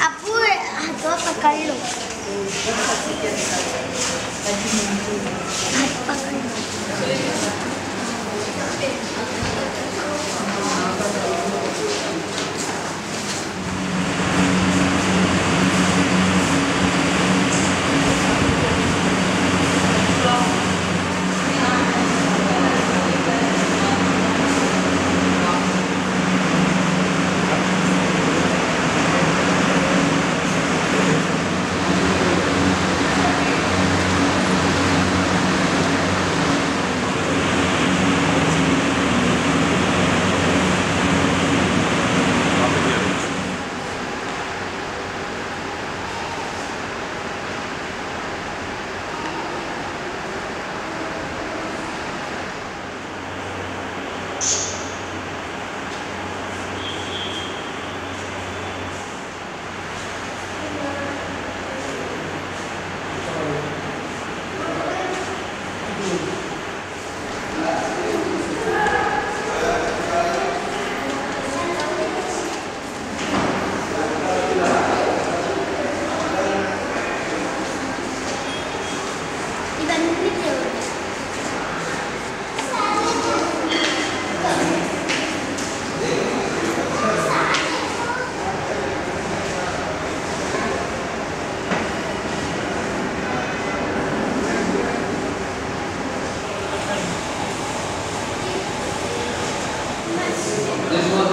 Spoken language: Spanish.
Apure, ah, a todos caídos. This was